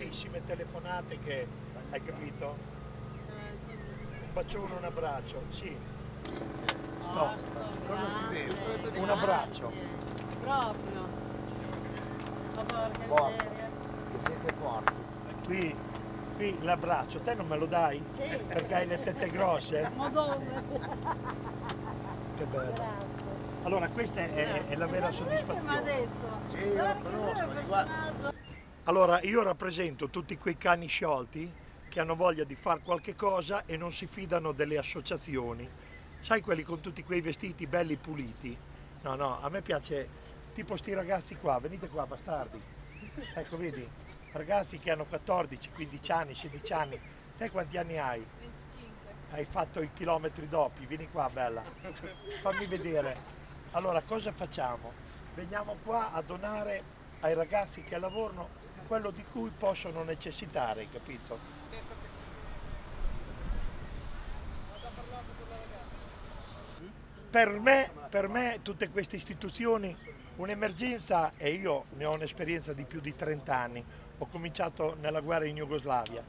tantissime telefonate che hai capito? Un bacione, un abbraccio, sì. Sto. Cosa ci deve? Un abbraccio. Proprio. Ma porca Forte. miseria. Che siete forti. Qui, qui l'abbraccio, te non me lo dai? Sì. Perché hai le tette grosse? Ma dove? Che bello. Allora questa è, è la vera soddisfazione. detto? Sì, io lo conosco, Allora io rappresento tutti quei cani sciolti che hanno voglia di fare qualche cosa e non si fidano delle associazioni. Sai quelli con tutti quei vestiti belli puliti? No, no, a me piace tipo sti ragazzi qua, venite qua bastardi. Ecco, vedi, ragazzi che hanno 14, 15 anni, 16 anni. Te quanti anni hai? 25. Hai fatto i chilometri doppi, vieni qua bella. Fammi vedere. Allora cosa facciamo? Veniamo qua a donare ai ragazzi che lavorano quello di cui possono necessitare, capito? Per me, per me tutte queste istituzioni, un'emergenza, e io ne ho un'esperienza di più di 30 anni, ho cominciato nella guerra in Jugoslavia,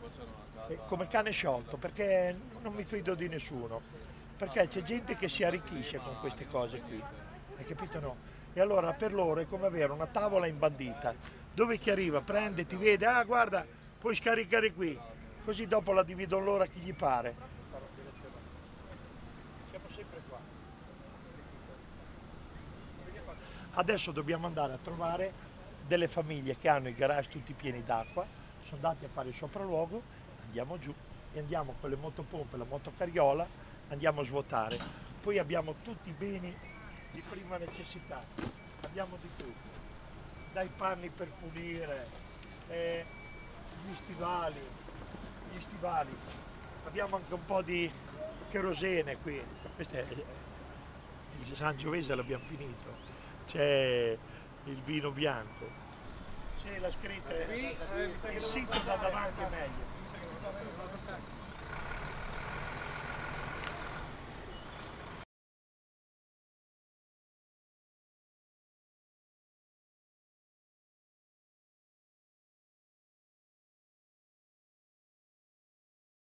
come cane sciolto, perché non mi fido di nessuno, perché c'è gente che si arricchisce con queste cose qui, hai capito no? E allora per loro è come avere una tavola imbandita, dove chi arriva prende, ti vede, ah guarda, puoi scaricare qui, così dopo la dividono loro a chi gli pare. Siamo sempre qua. Adesso dobbiamo andare a trovare delle famiglie che hanno i garage tutti pieni d'acqua, sono andati a fare il sopralluogo, andiamo giù e andiamo con le motopompe, la motocariola, andiamo a svuotare. Poi abbiamo tutti i beni di prima necessità, abbiamo di tutto, dai panni per pulire, eh, gli stivali, gli stivali, abbiamo anche un po' di kerosene qui, questo è il Sangiovese l'abbiamo finito, c'è il vino bianco, c'è la scritta, il sito da davanti è meglio.